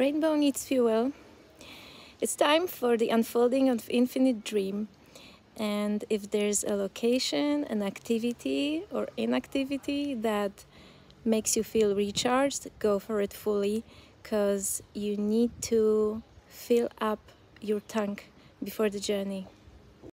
Rainbow needs fuel. It's time for the unfolding of infinite dream. And if there's a location, an activity, or inactivity that makes you feel recharged, go for it fully because you need to fill up your tank before the journey.